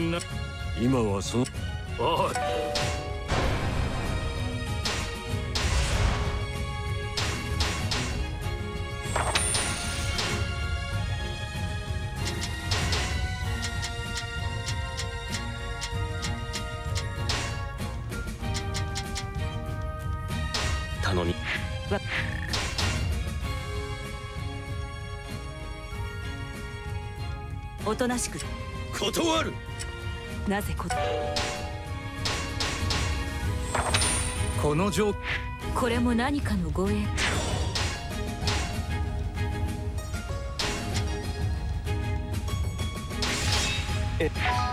んな。今はその。おい。頼み。おとなしく。断るなぜここの状これも何かの護衛頼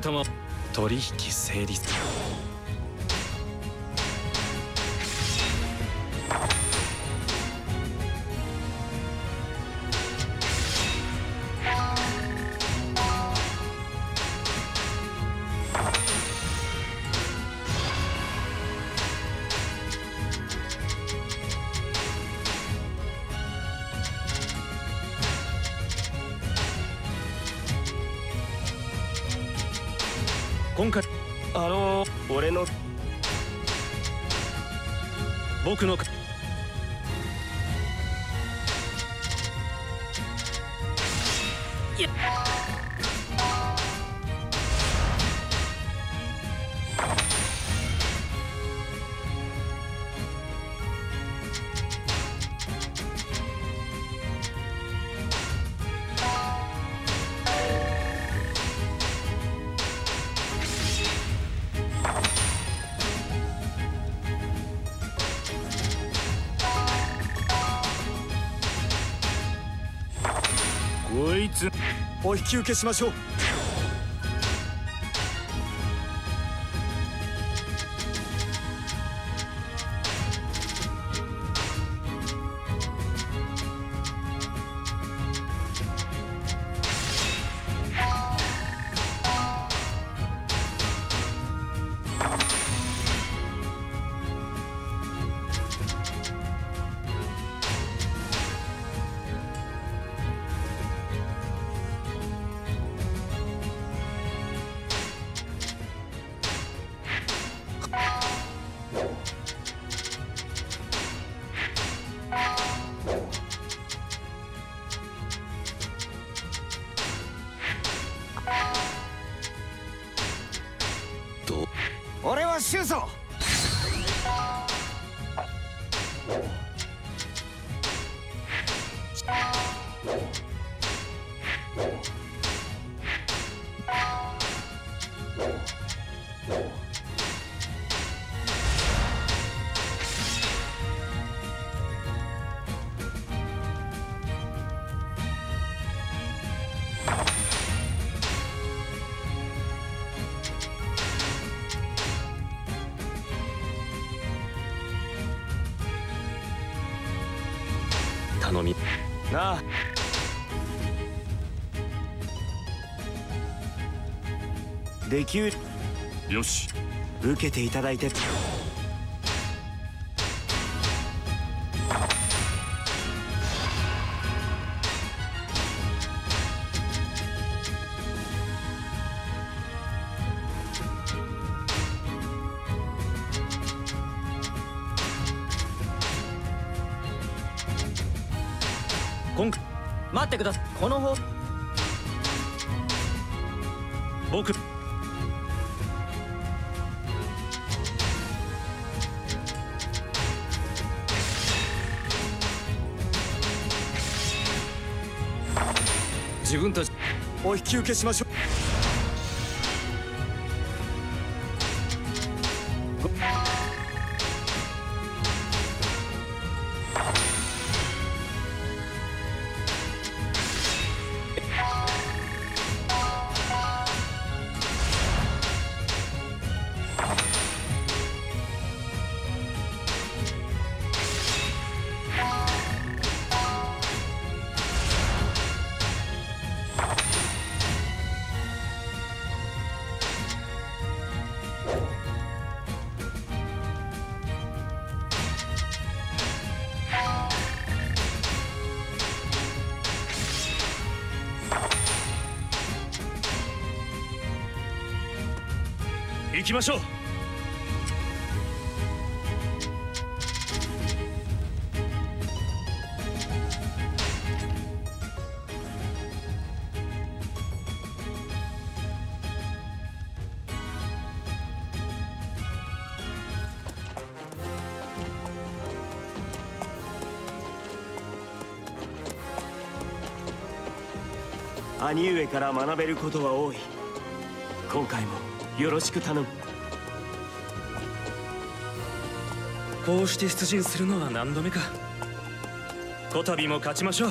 承取引成立。引き受けしましょう。できう。よし。受けていただいてこの方。僕。自分たち。お引き受けしましょうきましょう。兄上から学べることは多い。今回もよろしく頼む。こうして出陣するのは何度目か。こたびも勝ちましょう。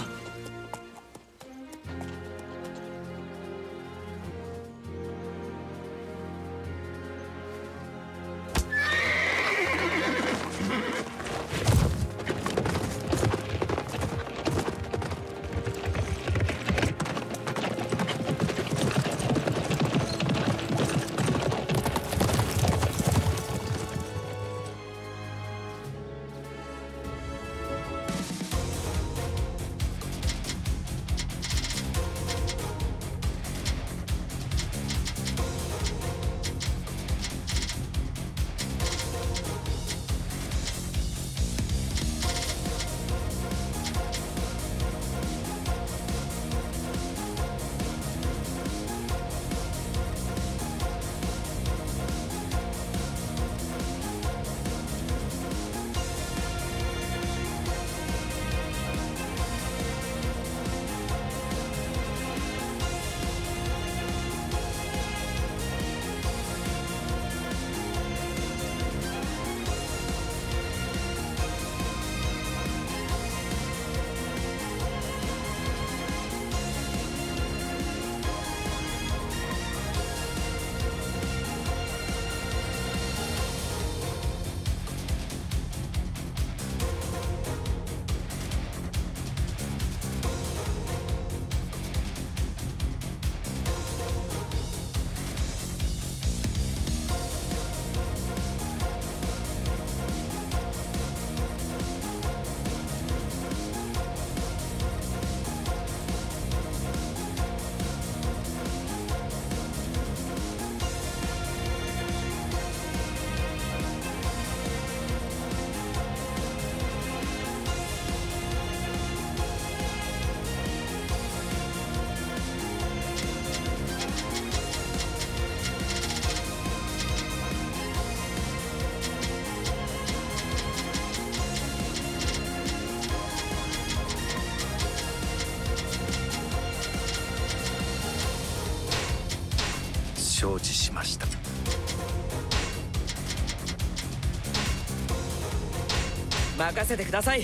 任せてください。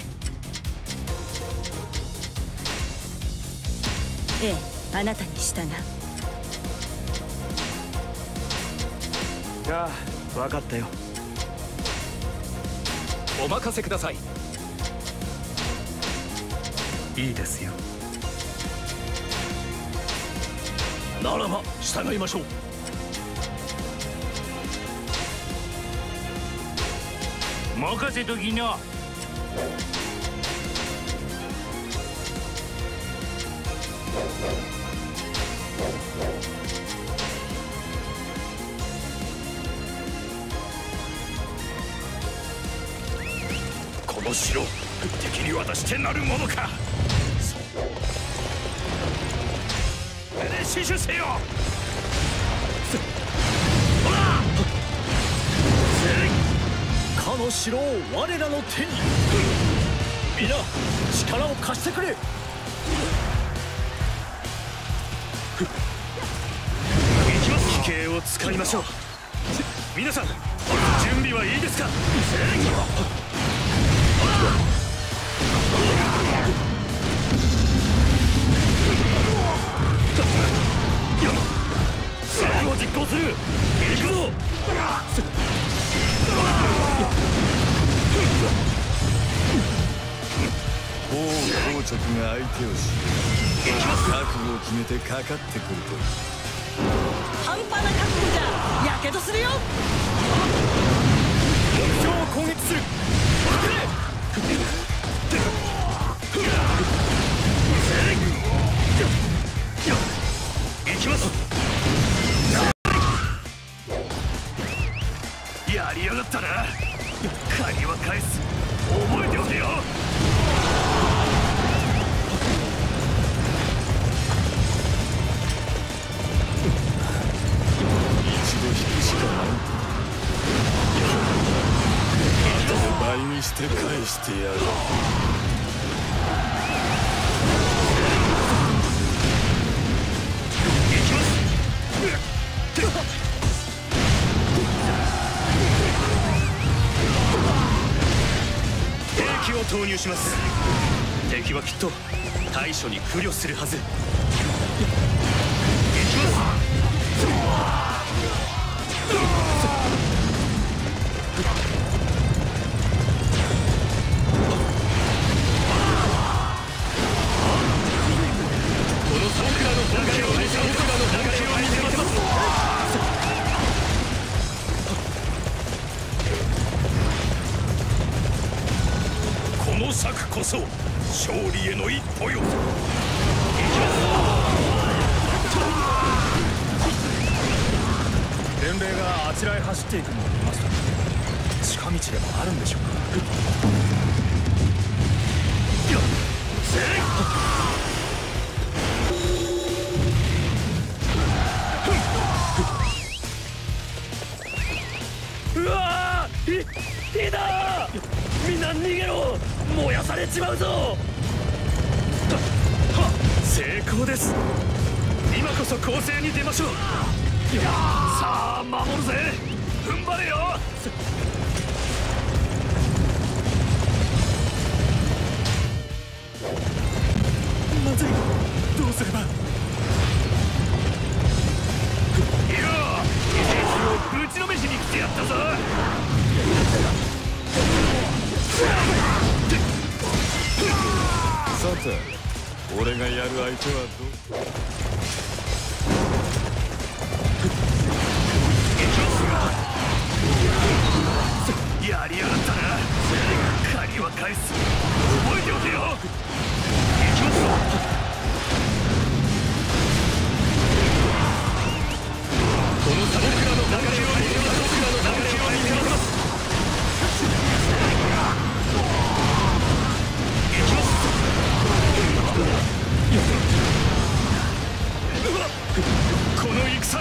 ええあなたに従う。ああ分かったよ。お任せください。いいですよ。ならば従いましょう。任せときなるものか。死守せよ。かの城を我らの手に。皆力を貸してくれ。奇形を使いましょう。皆さん準備はいいですか？策を実行する。行くぞ王硬直が相手をし覚悟を決めてかかってくる。と半端な覚悟じゃやけどする。よ目標を攻撃する。行きます。所に苦慮するはず。成功です。今こそ攻勢に出ましょう。さあ守るぜ。踏ん張れよ。まずい。どうすれば。いや一をぶちのめしに来てやったぞ。さて俺がやる相手はどやりやがったな。借りは返す。覚えておけよ。行きますぞこの僕らの流れを僕らの流れを見せますこの戦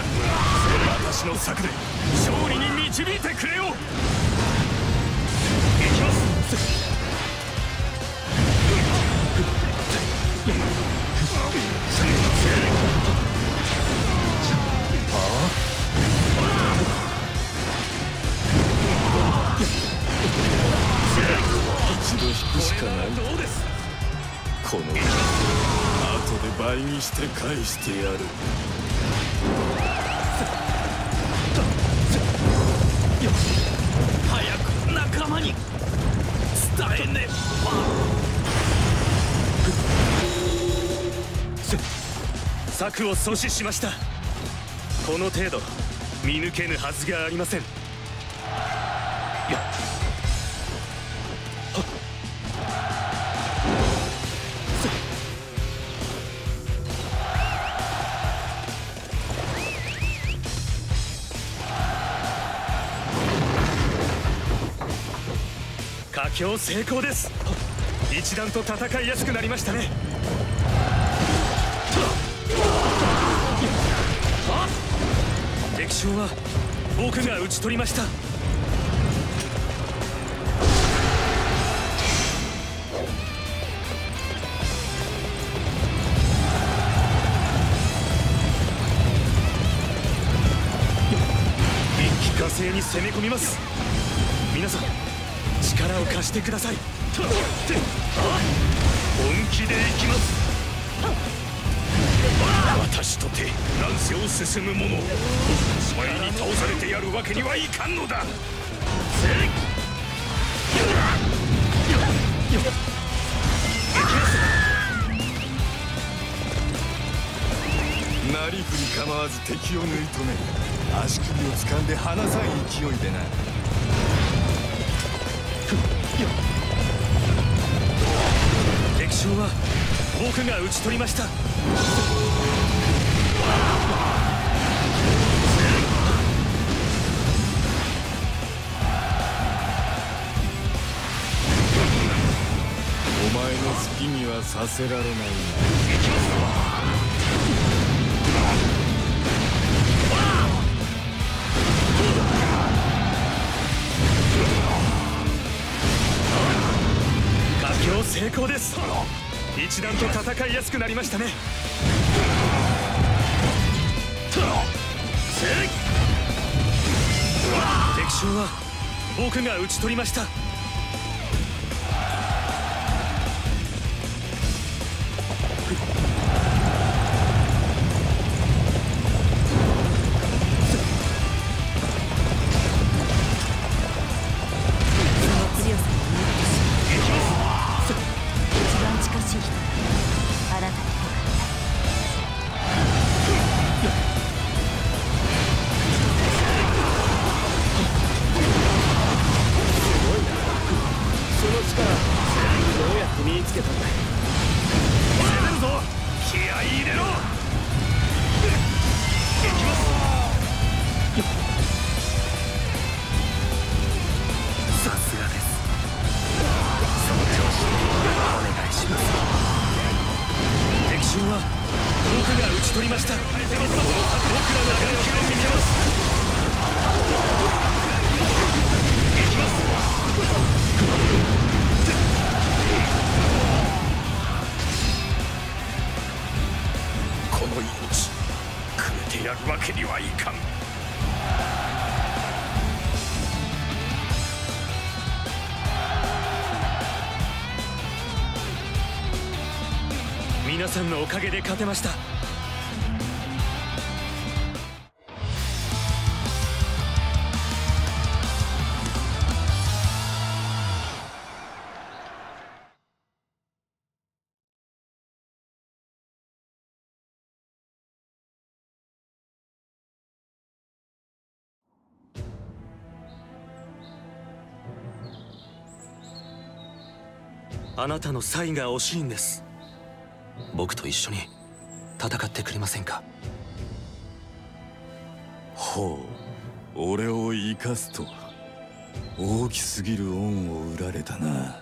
私の策で勝利に導いてくれよ。行きます一度引くこの後で倍にして返してやる。よし。早く仲間に。伝えねば。策を阻止しました。この程度見抜けぬはずがありません。佳境成功です。一段と戦いやすくなりましたね。敵将は僕が討ち取りました。一気呵成に攻め込みます。力を貸してください。本気で行きます。私とて乱世を進む者前に倒されてやるわけにはいかんのだ。なりふり構わず敵を縫い止め足首を掴んで離さん勢いでな将は僕が討ち取りました。お前の好きにはさせられないな。成功です。一段と戦いやすくなりましたね。敵将は僕が討ち取りました。ました。この僕らの眼球を見せます。この命くれてやるわけにはいかん。皆さんのおかげで勝てました。あなたのサインが惜しいんです。僕と一緒に戦ってくれませんか？ほう俺を生かすと大きすぎる恩を売られたな。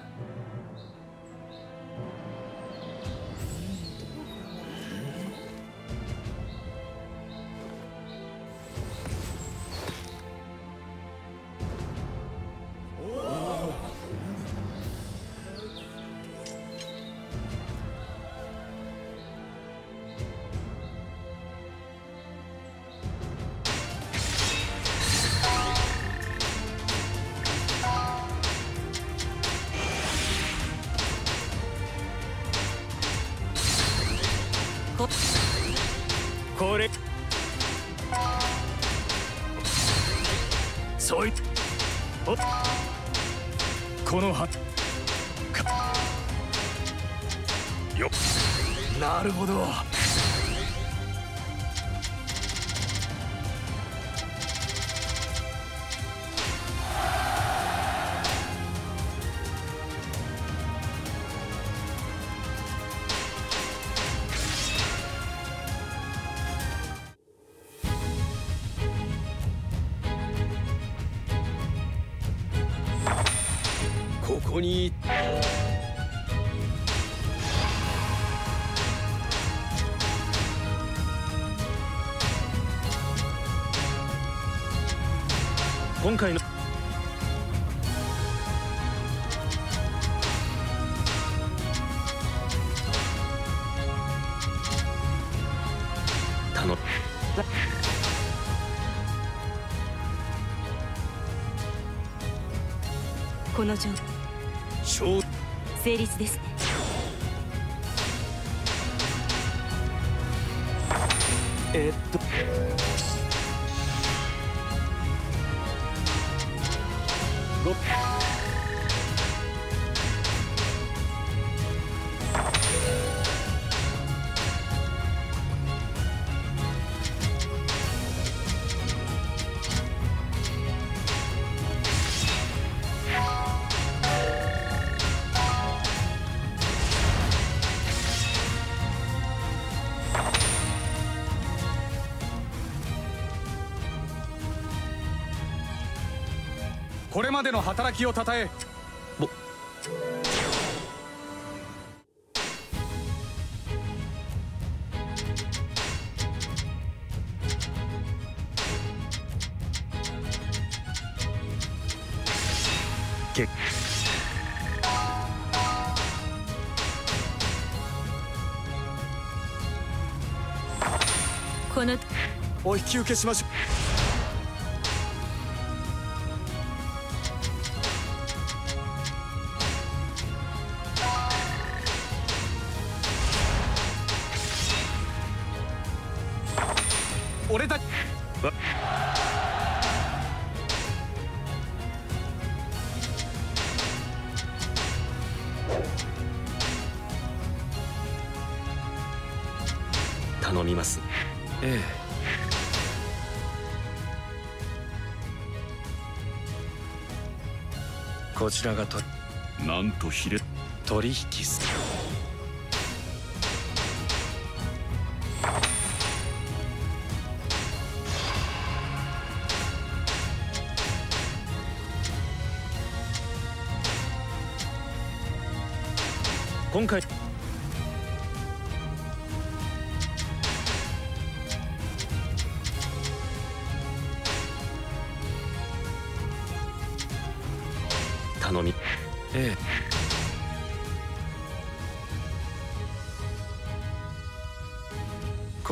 こに。今回のです。ねでの働きをたたえ。け。この。お引き受けしましょうちらがとなんとひれ。取引す今回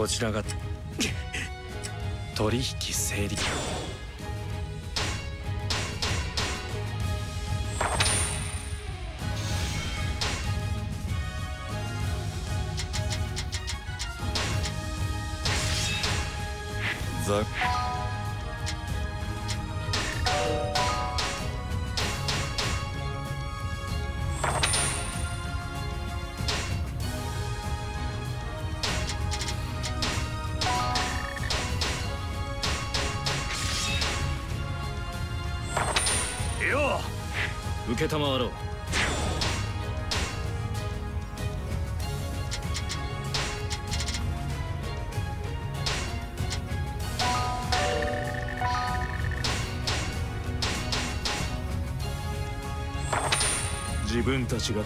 ちらが取引成立。たちが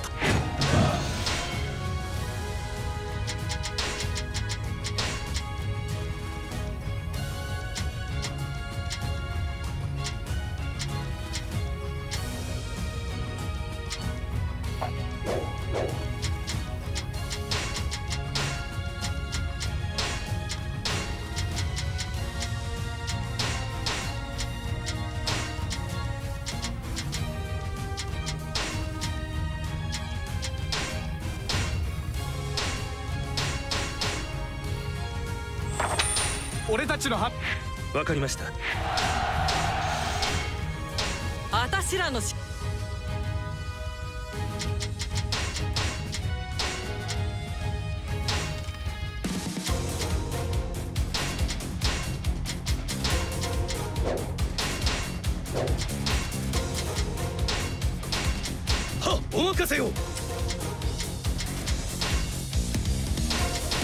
お任せを。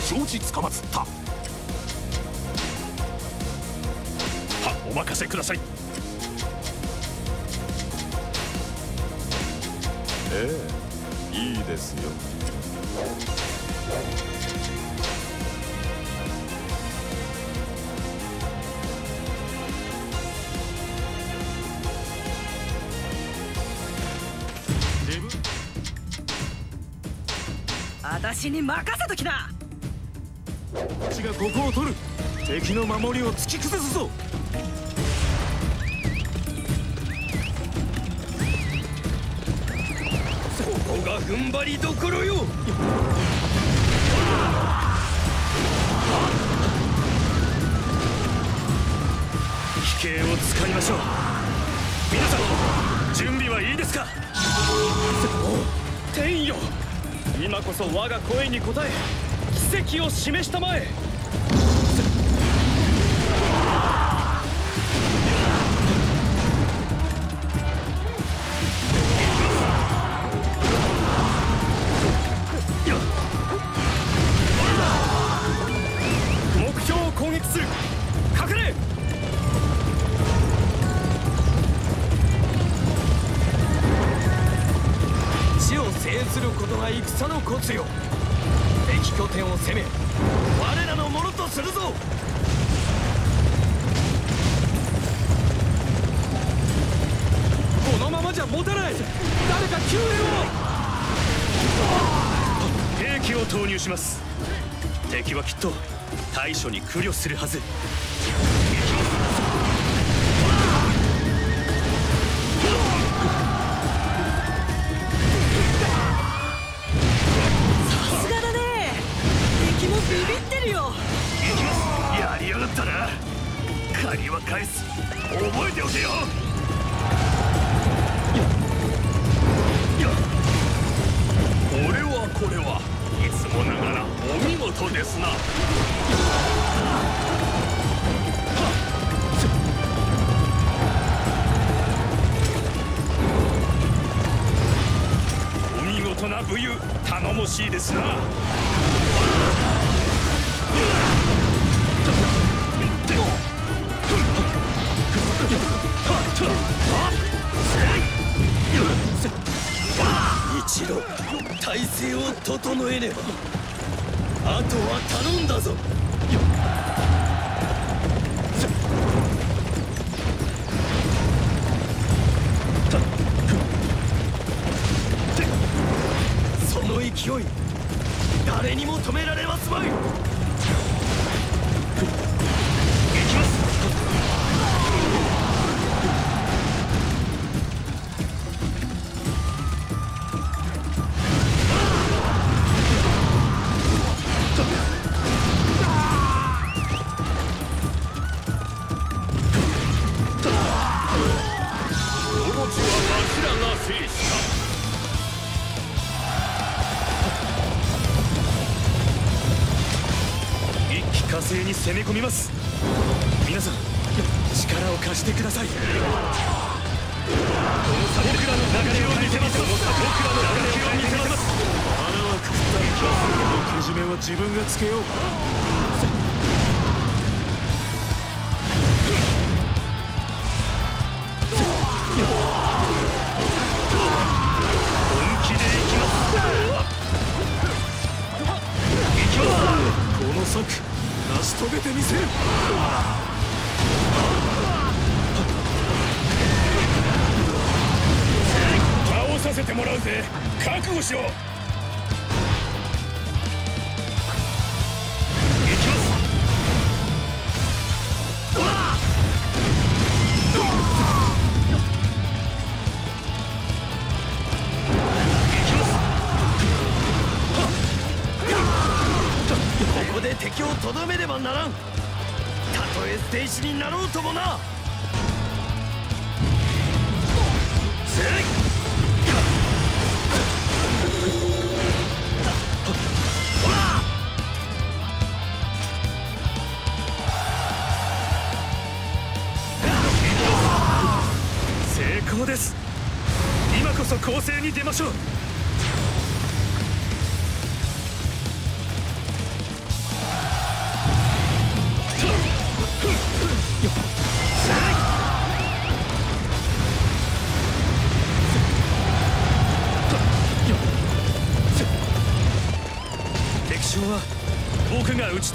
承知つかまつった。はお任せください。ええいいですよ。あたしに任せときな。ちがここを取る。敵の守りを突き崩すぞ。ここが踏ん張りどころよ。飛型を使いましょう。皆さん準備はいいですか？天よ今こそ我が声に応え奇跡を示したまえ。苦慮するはずさすがだね敵もビビってるよやりやがったな借りは返す覚えておけよこれはこれはいつもながらお見事ですなもしいですな。一度体勢を整えねばあとは頼んだぞ。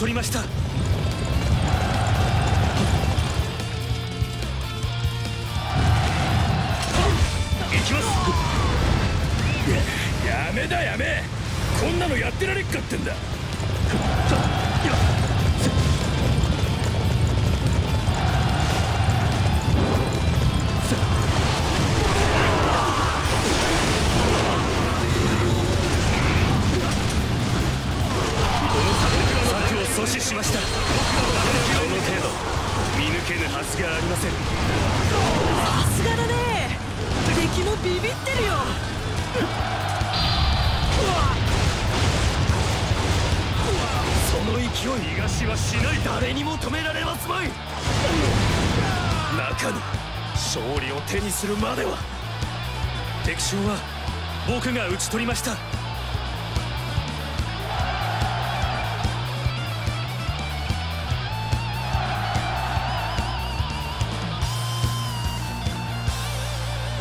取りました。するまでは。敵将は僕が討ち取りました。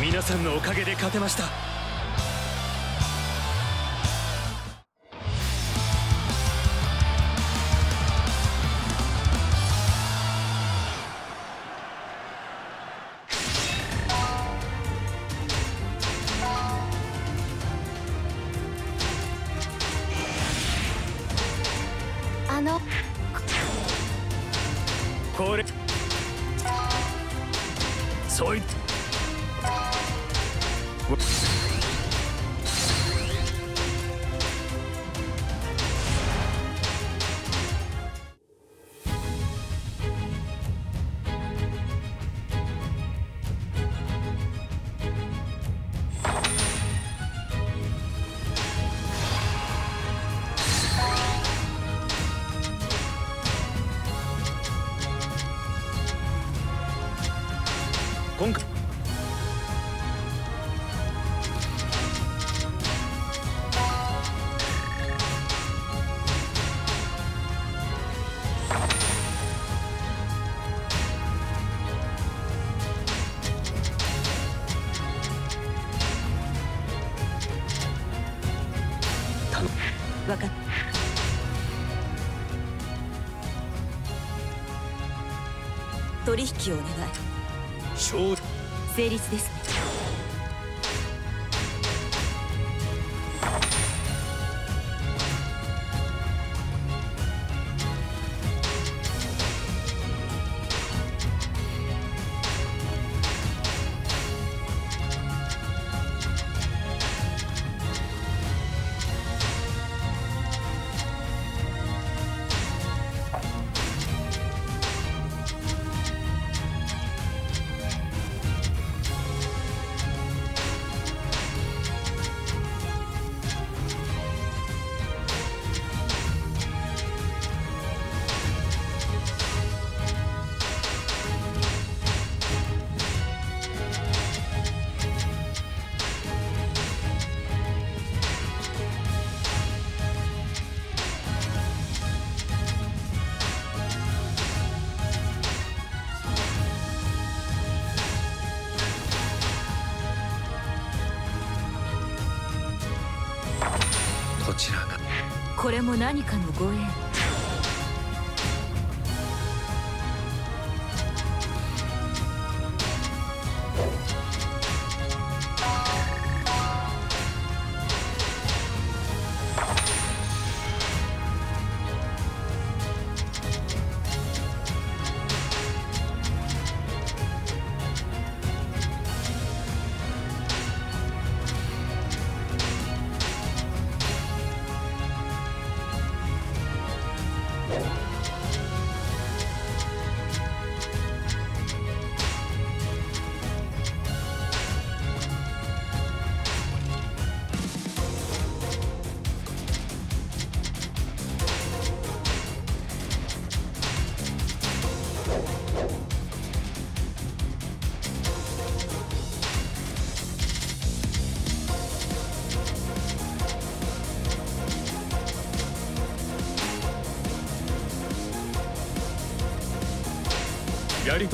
皆さんのおかげで勝てました。取引を願い成立です。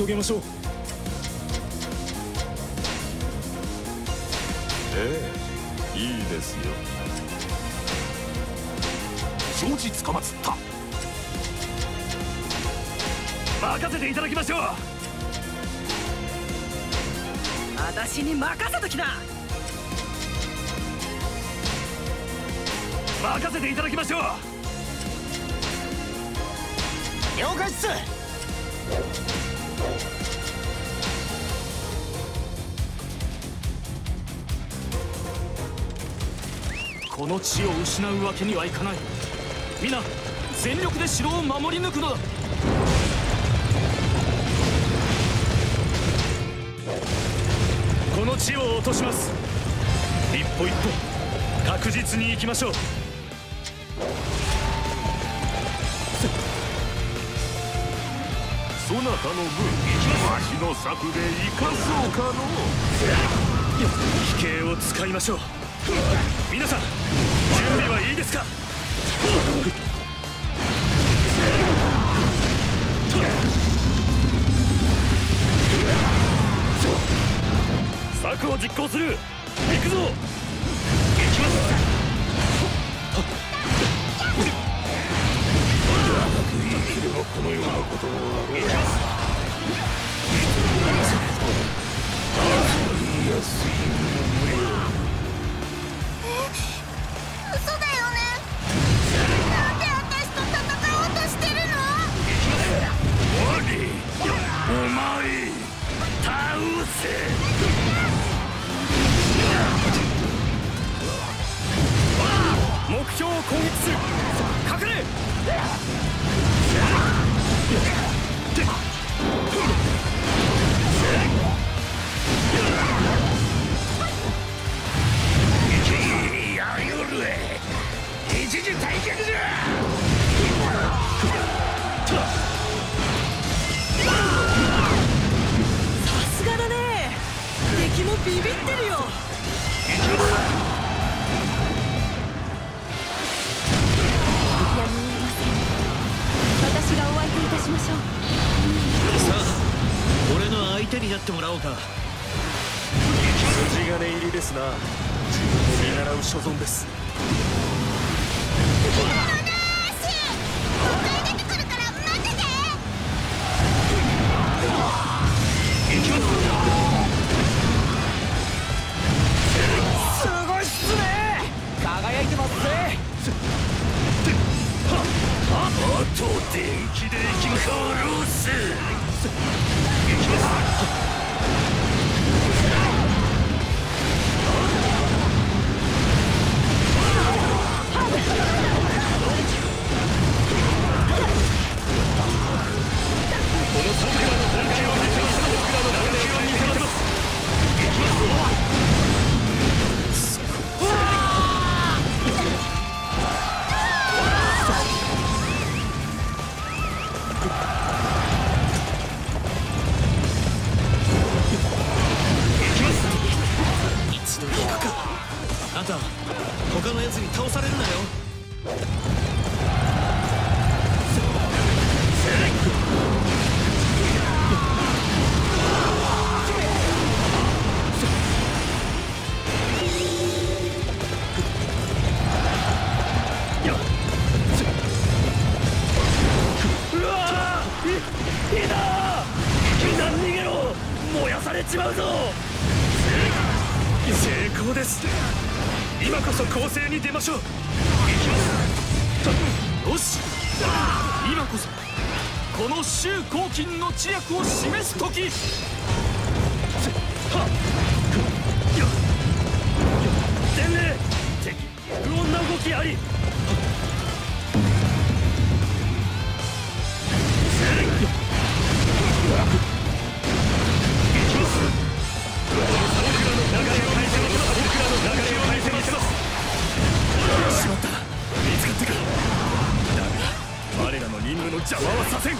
遂げましょう。ええいいですよ。承知つかまつった。任せていただきましょう。私に任せときな。任せていただきましょう。了解っすの地を失うわけにはいかない。皆全力で城を守り抜くのだ。この地を落とします。一歩一歩確実に行きましょう。そなたの分わしの策で生かそうかの奇形を使いましょう。皆さんはいいですか？策を実行する。行くぞ！れちまうぞ。成功です。今こそ攻勢に出ましょう。行きますよし。今こそ。この周公金の知略を示す時。はっ。よ前例敵。不穏な動きあり。しまった。見つかったかだが我らの任務の邪魔はさせん。よ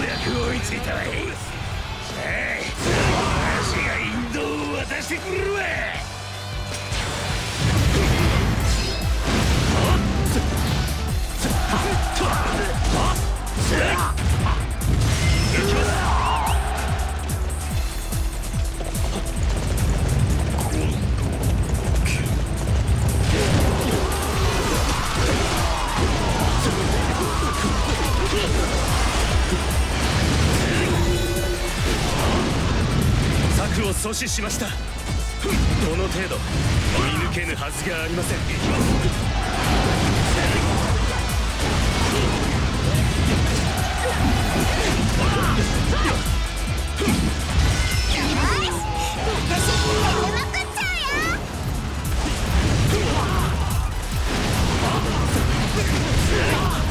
うやく追いついたわい。さあ足が引導を渡してくれるわ策を阻止しました。この程度。見抜けぬはずがありません。いきます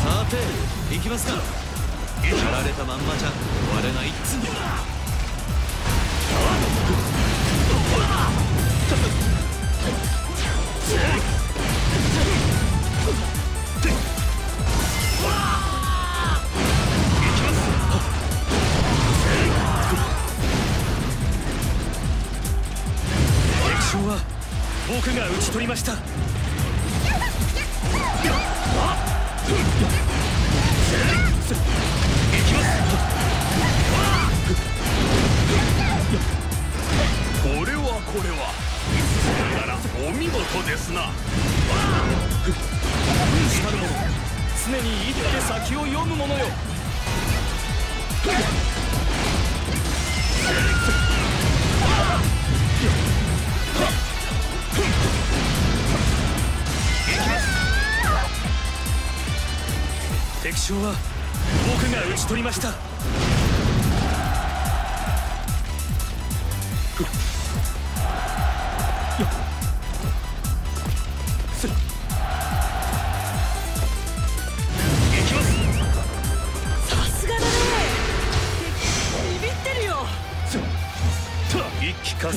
さて行きます。かやられたまんまじゃ終われないっつんだ僕が討ち取りました。これはこれは。ならお見事ですな。したる者常に一手先を読む者よ。敵将は僕が討ち取りました。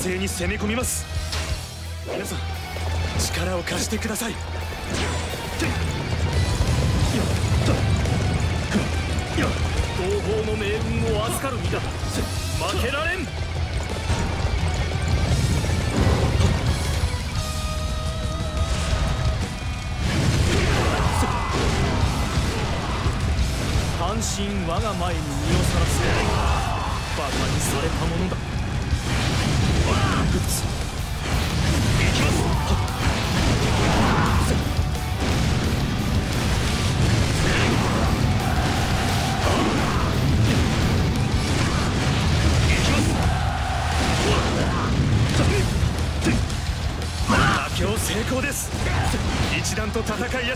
気火星に攻め込みます。皆さん力を貸してください。同胞の命運を預かる身だ負けられん半身我が前に身をさらすバカにされた。ものだ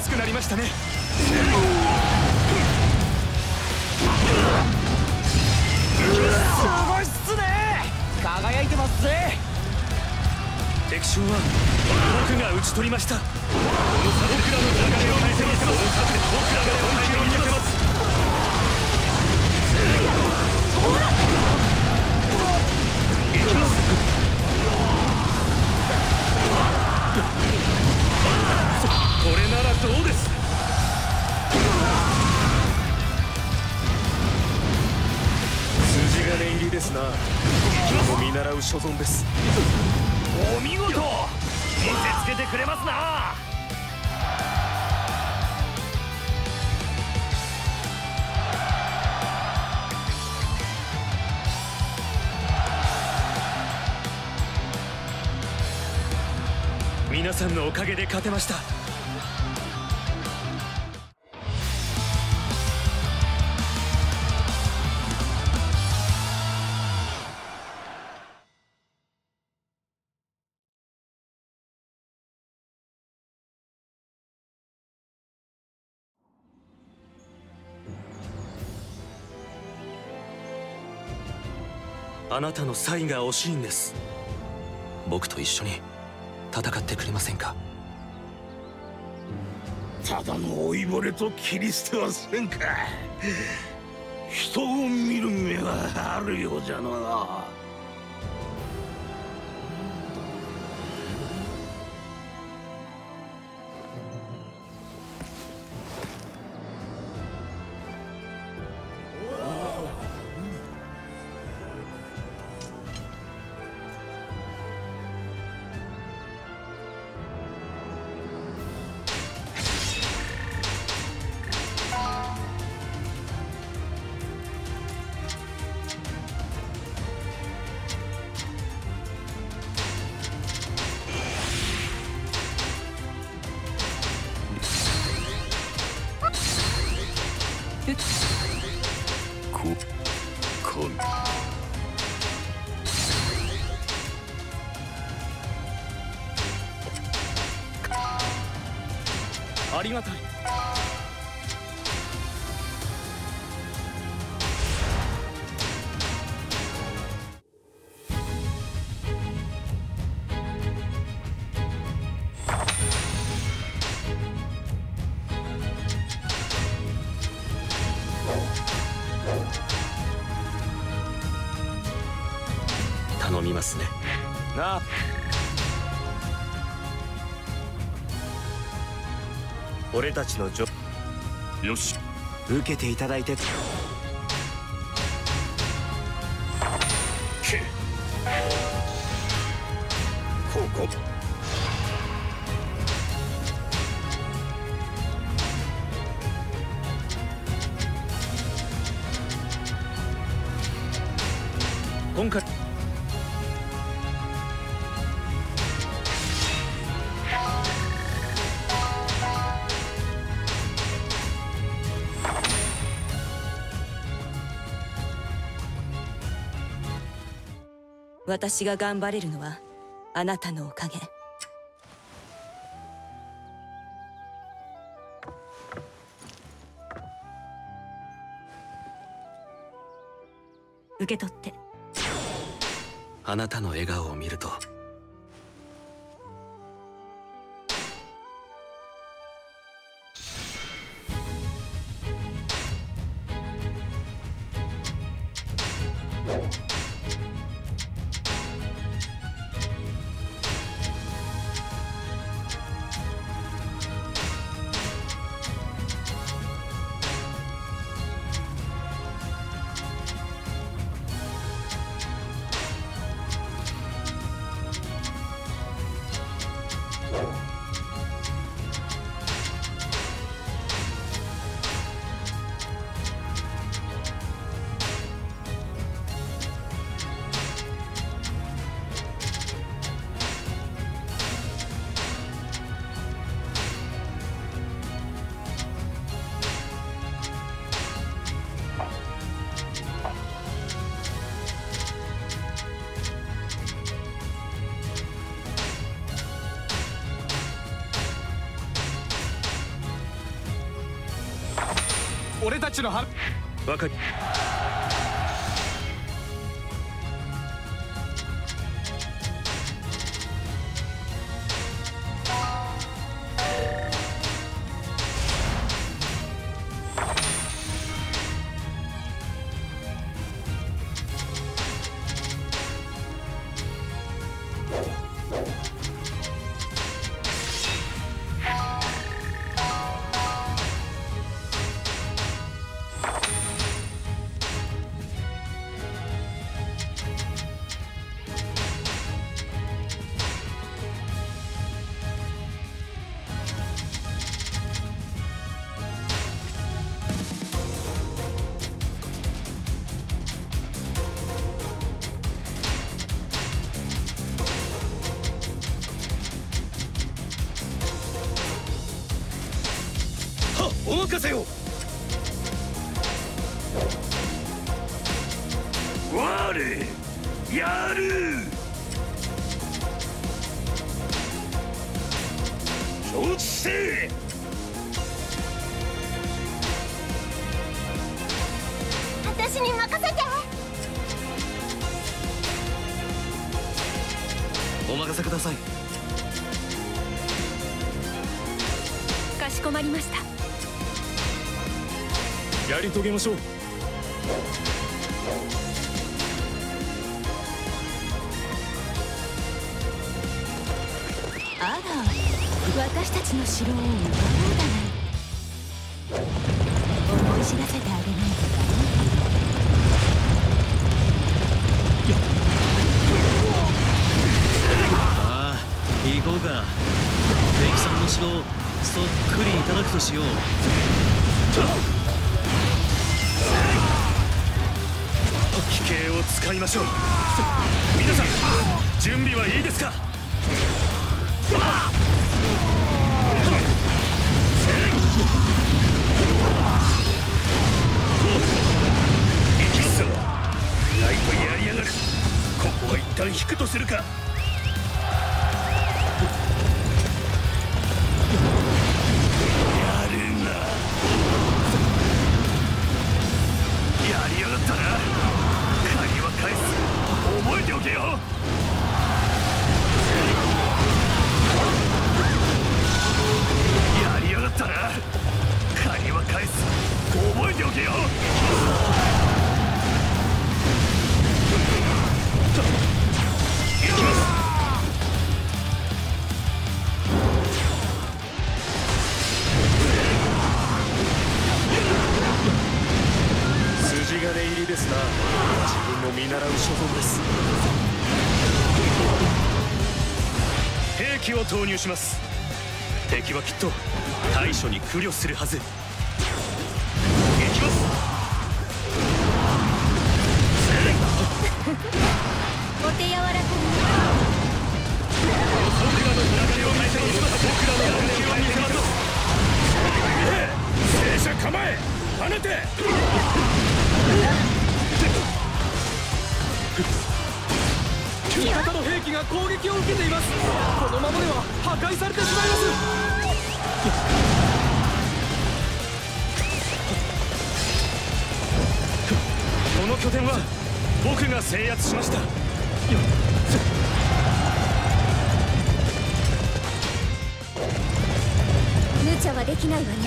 と戦いやすくなりましたね。すごいっすね。輝いてますぜ。敵将は僕が討ち取りました存ですお見事。見せつけてくれますな。皆さんのおかげで勝てました。なたのサイが惜しいんです。僕と一緒に戦ってくれませんか？ただの老いぼれと切り捨てはせんか。人を見る目はあるようじゃな俺たちのジョよし。受けていただいて。け。ここ私が頑張れるのはあなたのおかげ。受け取って。あなたの笑顔を見るとげましょうしょう。皆さん準備はいいですか？投入します。敵はきっと対処に苦慮するはず。制圧しました。無茶はできないわね。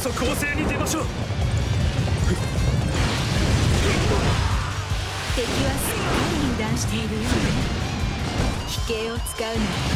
そ攻勢に出ましょう。敵はすっかり油断しているようね。飛型を使うな。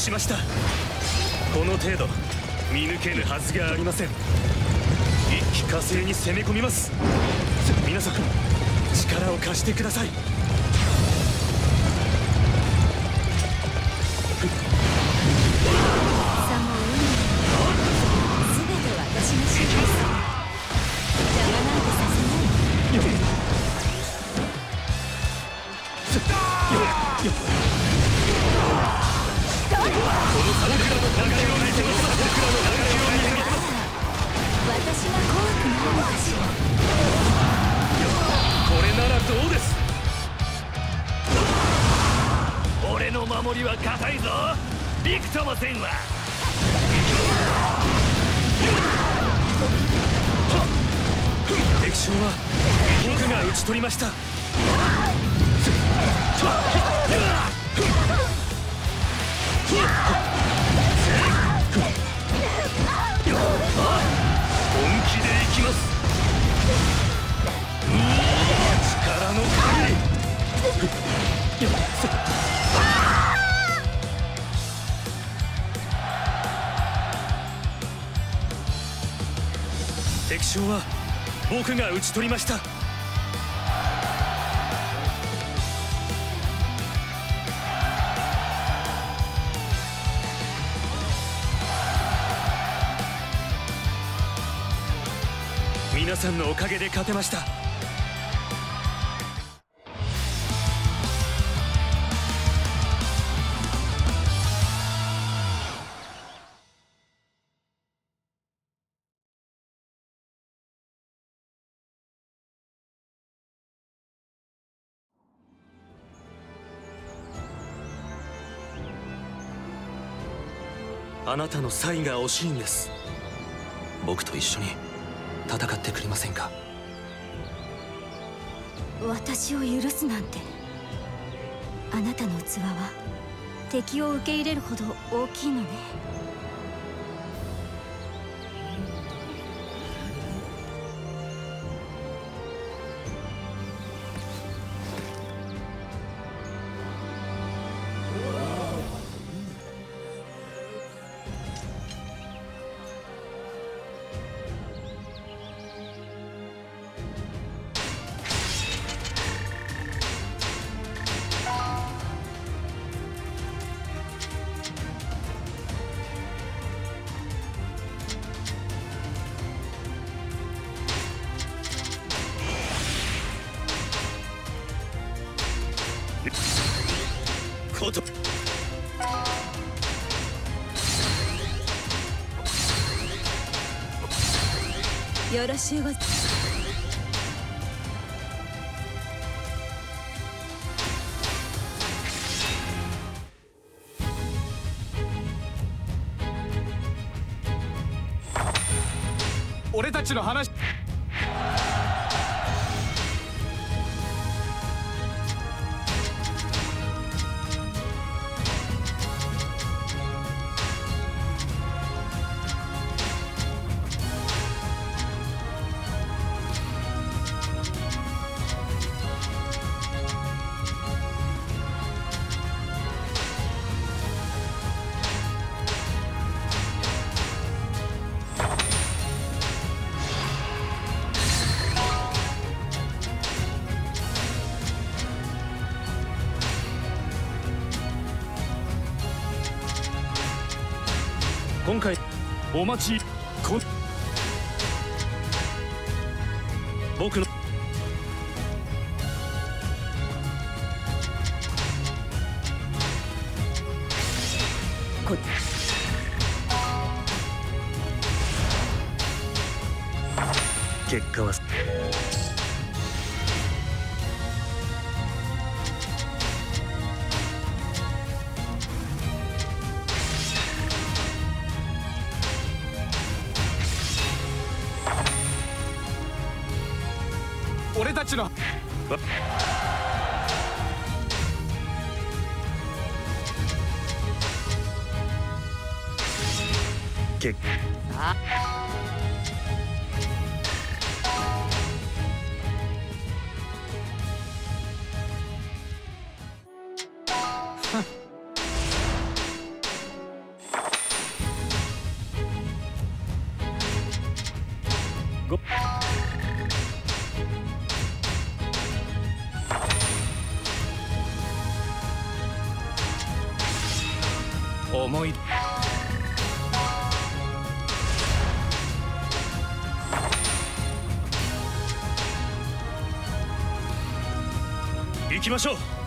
しました。この程度見抜けぬはずがありません。一気火星に攻め込みます。皆さん力を貸してください。守りは固いぞ。びくともせんわ敵将は僕が討ち取りました。本気で行きます。力の限り敵将は僕が討ち取りました。皆さんのおかげで勝てました。あなたのサインが惜しいんです。僕と一緒に戦ってくれませんか？私を許すなんて。あなたの器は敵を受け入れるほど大きいのね。よろしゅうござ俺たちの話。お行きましょう。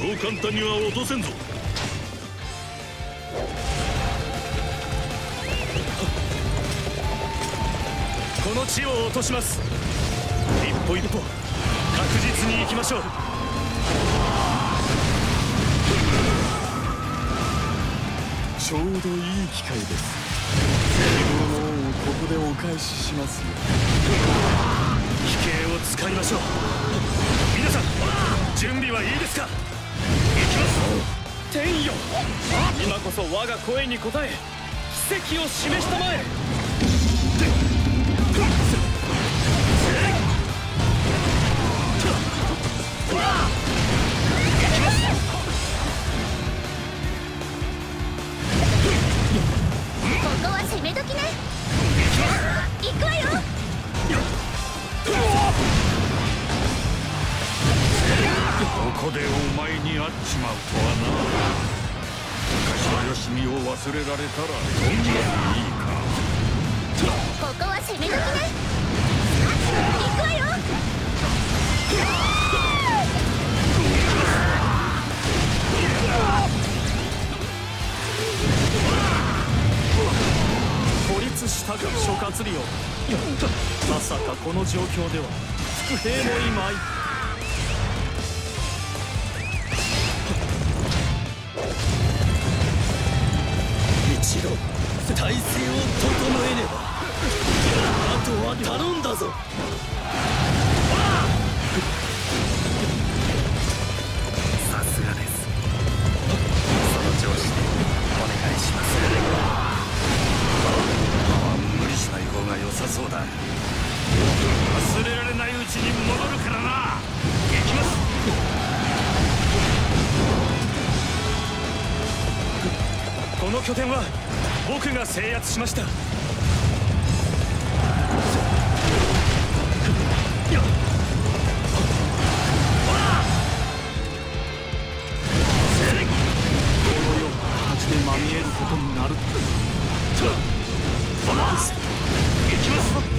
そう簡単には落とせんぞ。この地を落とします。一歩一歩確実に行きましょう。ちょうどいい機会です。聖堂の恩をここでお返ししますよ。飛型を使いましょう。皆さん準備はいいですか？天よ。今こそ我が声に応え奇跡を示したまえ。したか諸葛亮まさかこの状況では。伏兵もいまい。体勢を整えねば。あとは頼んだぞ。さすがです。その調子でお願いします。無理しない方が良さそうだ。忘れられないうちに戻るからな。行きます。この拠点は僕が制圧しました。形でまみえることになる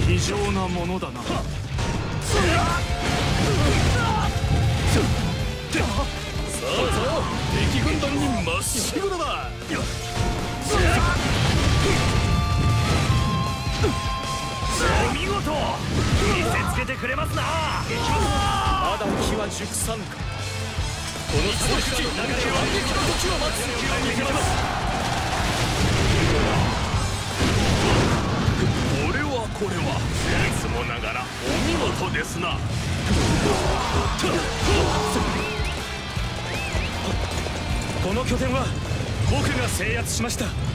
非常なものだなしました。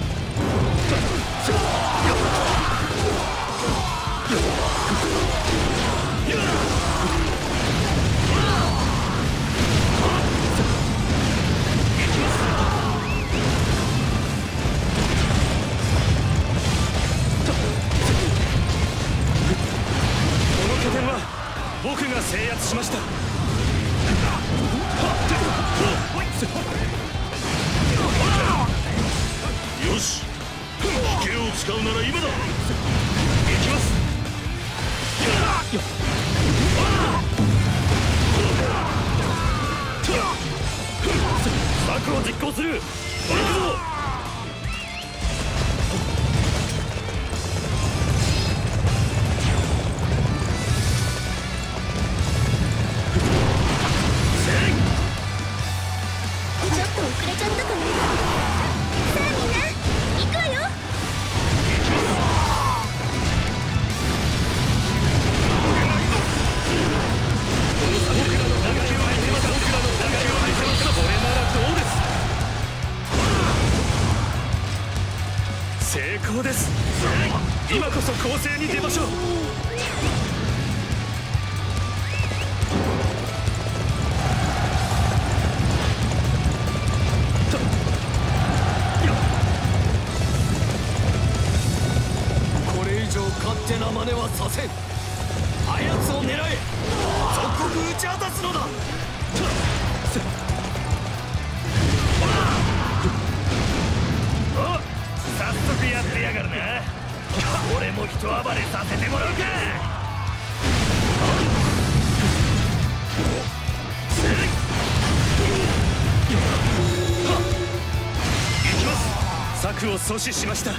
阻止しました。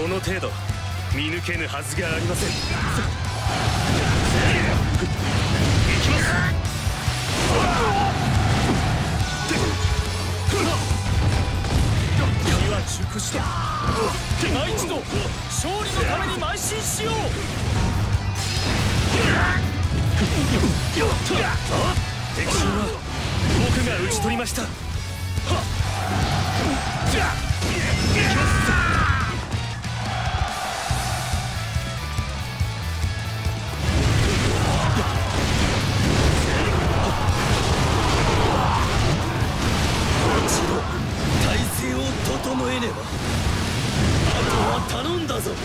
この程度見抜けぬはずがありません。は頼んだぞ。こ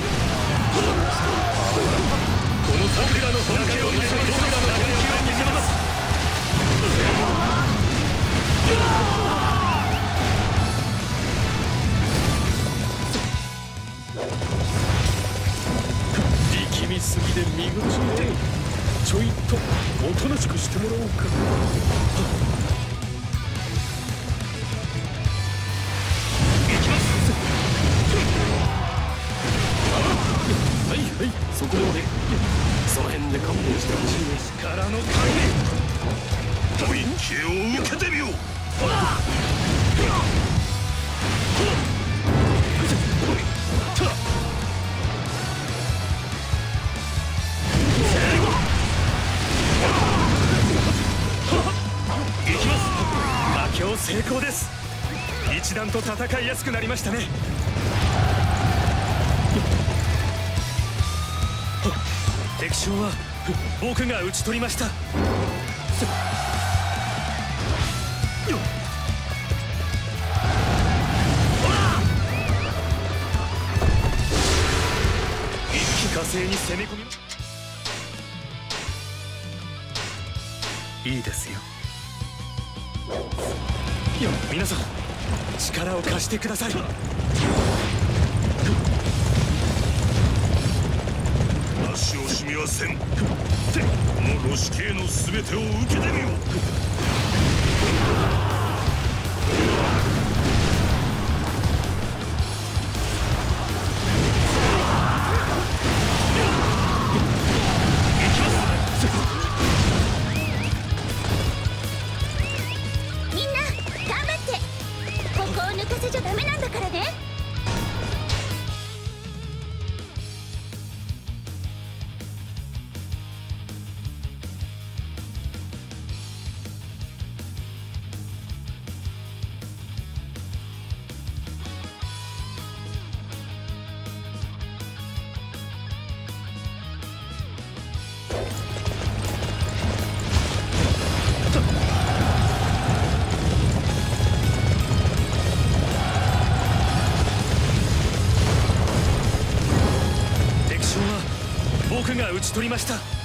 の桜の本気を見せます桜の本気を見せます力みすぎで見苦しいねちょいとおとなしくしてもらおうかこまでその辺で勘弁してほしいね力の影一気を受けてみよう。成功です一段と戦いやすくなりましたね敵将は僕が討ち取りました。一気火星に攻め込み。いいですよ。皆さん力を貸してください。せんこのロシ系の全てを受けてみよう。討ち取りました。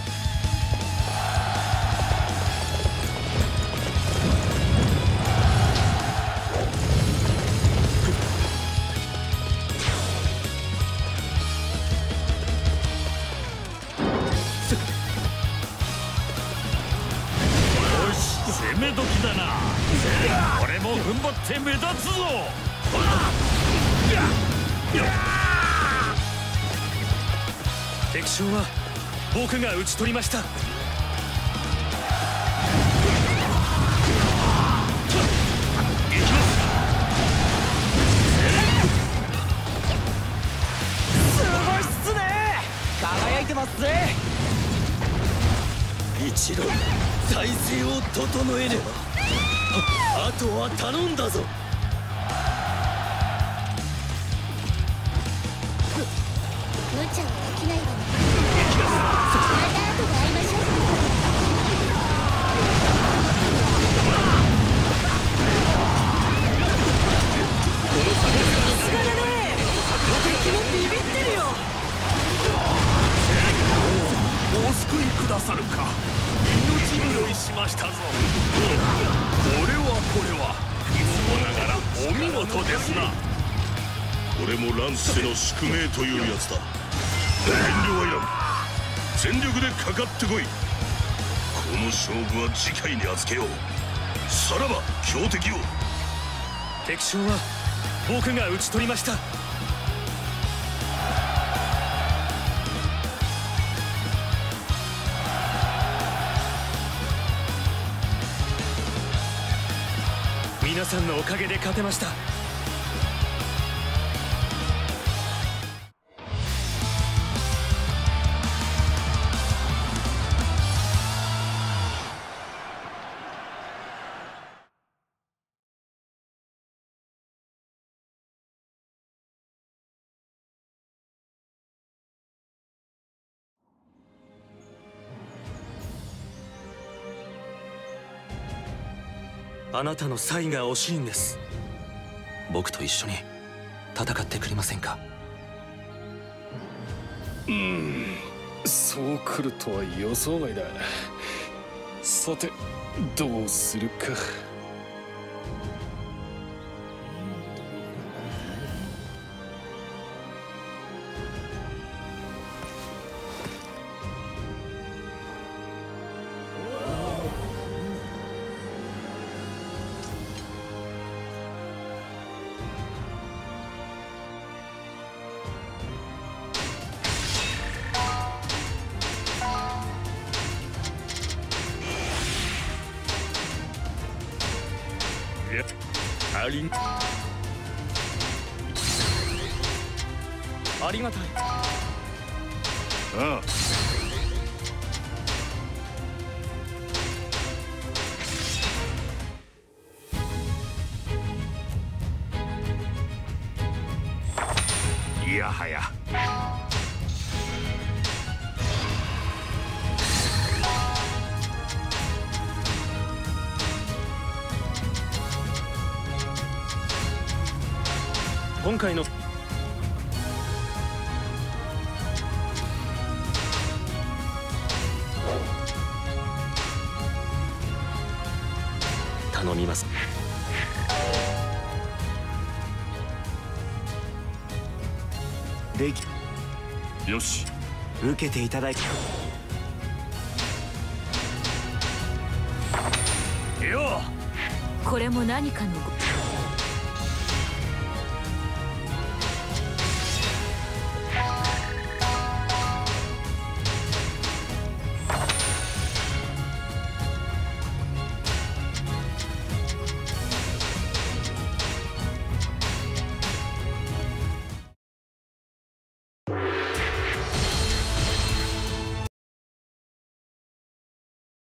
僕が討ち取りました。す。ごいっすね。輝いてますぜ。一度体勢を整えればああとは頼んだぞかかってこい。この勝負は次回に預けよう。さらば強敵を。敵将は僕が討ち取りました。皆さんのおかげで勝てました。あなたのサイが惜しいんです。僕と一緒に戦ってくれませんか？うんそう来るとは予想外だ。さてどうするか。けていただいて。よこれも何かのご